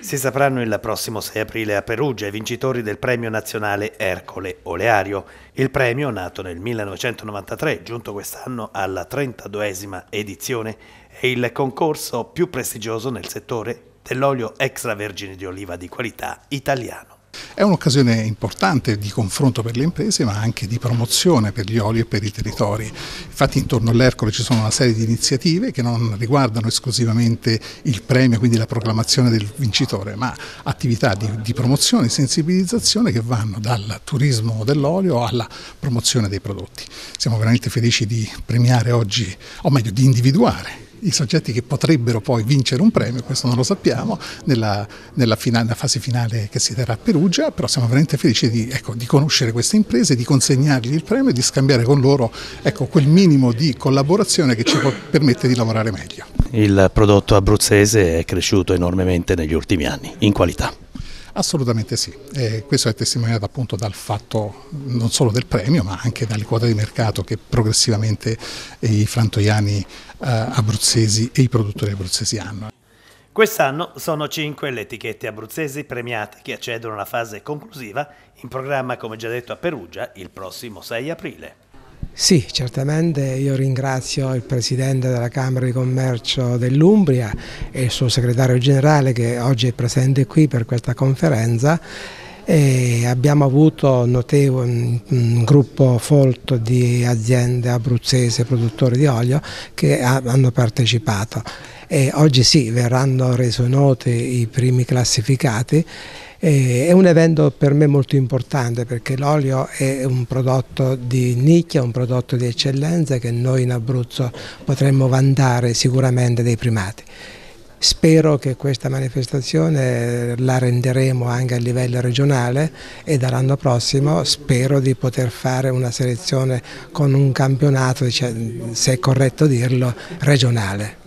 Si sapranno il prossimo 6 aprile a Perugia i vincitori del premio nazionale Ercole Oleario. Il premio, nato nel 1993, giunto quest'anno alla 32esima edizione, è il concorso più prestigioso nel settore dell'olio extravergine di oliva di qualità italiano. È un'occasione importante di confronto per le imprese ma anche di promozione per gli oli e per i territori. Infatti intorno all'Ercole ci sono una serie di iniziative che non riguardano esclusivamente il premio, quindi la proclamazione del vincitore, ma attività di, di promozione e sensibilizzazione che vanno dal turismo dell'olio alla promozione dei prodotti. Siamo veramente felici di premiare oggi, o meglio di individuare i soggetti che potrebbero poi vincere un premio, questo non lo sappiamo, nella, nella, finale, nella fase finale che si terrà a Perugia, però siamo veramente felici di, ecco, di, conoscere queste imprese, di consegnargli il premio e di scambiare con loro ecco, quel minimo di collaborazione che ci permette di lavorare meglio. Il prodotto abruzzese è cresciuto enormemente negli ultimi anni, in qualità. Assolutamente sì, e questo è testimoniato appunto dal fatto non solo del premio ma anche dalle quote di mercato che progressivamente i frantoiani eh, abruzzesi e i produttori abruzzesi hanno. Quest'anno sono cinque le etichette abruzzesi premiate che accedono alla fase conclusiva in programma come già detto a Perugia il prossimo 6 aprile. Sì, certamente io ringrazio il Presidente della Camera di Commercio dell'Umbria e il suo segretario generale che oggi è presente qui per questa conferenza e abbiamo avuto notevole, un gruppo folto di aziende abruzzesi produttori di olio che hanno partecipato e oggi sì verranno resi noti i primi classificati è un evento per me molto importante perché l'olio è un prodotto di nicchia, un prodotto di eccellenza che noi in Abruzzo potremmo vantare sicuramente dei primati. Spero che questa manifestazione la renderemo anche a livello regionale e dall'anno prossimo spero di poter fare una selezione con un campionato, se è corretto dirlo, regionale.